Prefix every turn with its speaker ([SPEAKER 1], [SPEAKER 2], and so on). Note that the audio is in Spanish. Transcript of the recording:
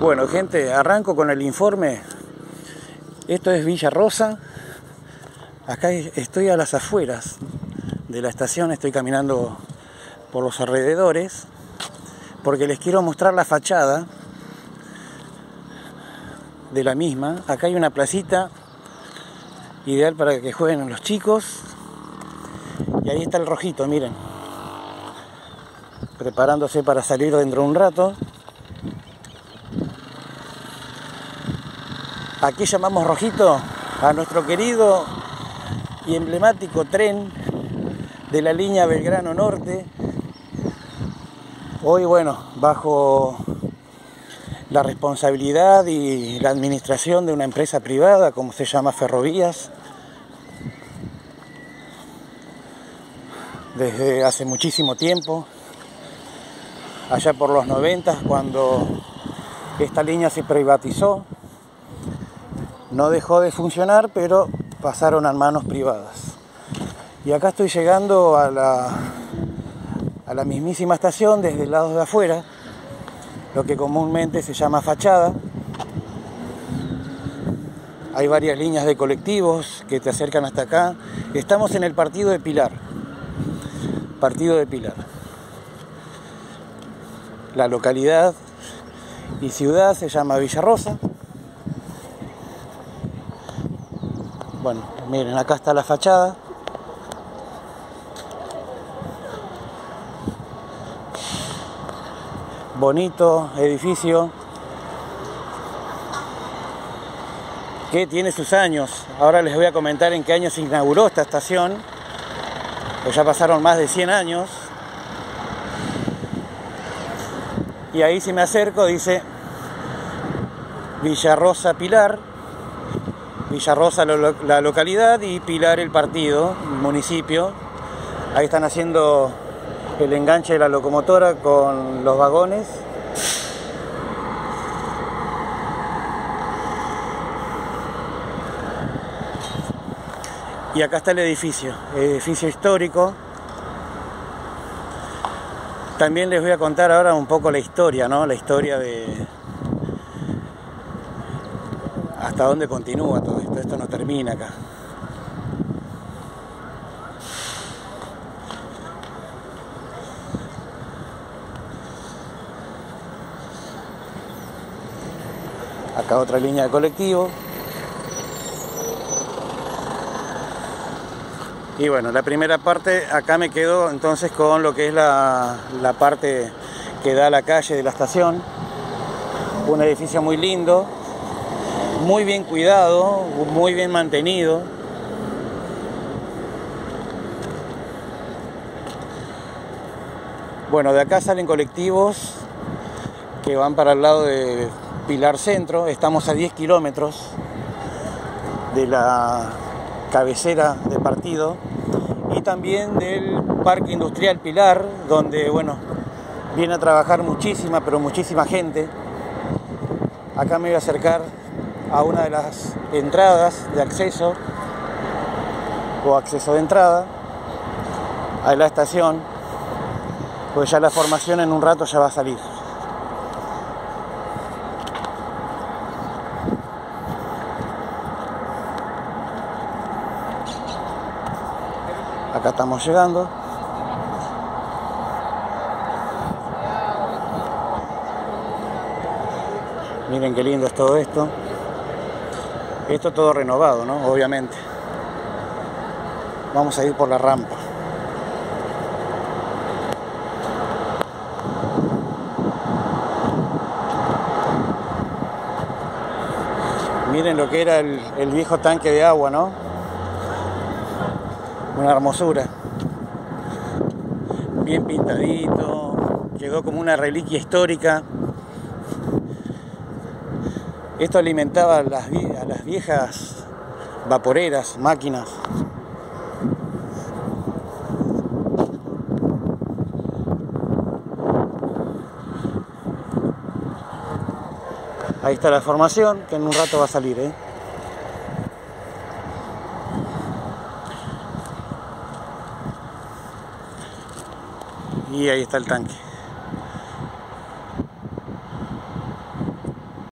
[SPEAKER 1] Bueno, gente, arranco con el informe. Esto es Villa Rosa. Acá estoy a las afueras de la estación, estoy caminando por los alrededores porque les quiero mostrar la fachada de la misma. Acá hay una placita ideal para que jueguen los chicos. Y ahí está el rojito, miren. Preparándose para salir dentro de un rato. Aquí llamamos rojito a nuestro querido y emblemático tren de la línea Belgrano Norte. Hoy, bueno, bajo la responsabilidad y la administración de una empresa privada, como se llama Ferrovías, desde hace muchísimo tiempo, allá por los 90, cuando esta línea se privatizó, no dejó de funcionar, pero pasaron a manos privadas. Y acá estoy llegando a la, a la mismísima estación desde el lado de afuera, lo que comúnmente se llama fachada. Hay varias líneas de colectivos que te acercan hasta acá. Estamos en el partido de Pilar. Partido de Pilar. La localidad y ciudad se llama Villarrosa. Bueno, miren, acá está la fachada. Bonito edificio. Que tiene sus años. Ahora les voy a comentar en qué año se inauguró esta estación. Pues ya pasaron más de 100 años. Y ahí si me acerco dice Villarrosa Pilar Villarrosa la localidad y Pilar el partido, municipio. Ahí están haciendo el enganche de la locomotora con los vagones. Y acá está el edificio, edificio histórico. También les voy a contar ahora un poco la historia, ¿no? La historia de, hasta dónde continúa todo esto, esto no termina acá. Acá otra línea de colectivo. Y bueno, la primera parte, acá me quedo entonces con lo que es la, la parte que da a la calle de la estación. Un edificio muy lindo, muy bien cuidado, muy bien mantenido. Bueno, de acá salen colectivos que van para el lado de Pilar Centro. Estamos a 10 kilómetros de la cabecera de partido y también del Parque Industrial Pilar, donde, bueno, viene a trabajar muchísima, pero muchísima gente. Acá me voy a acercar a una de las entradas de acceso o acceso de entrada a la estación, pues ya la formación en un rato ya va a salir. Acá estamos llegando. Miren qué lindo es todo esto. Esto todo renovado, ¿no? Obviamente. Vamos a ir por la rampa. Miren lo que era el, viejo tanque de agua, ¿no? Una hermosura. Bien pintadito. Quedó como una reliquia histórica. Esto alimentaba a las, viejas vaporeras, máquinas. Ahí está la formación, que en un rato va a salir. ¿eh? Y ahí está el tanque.